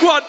Go on.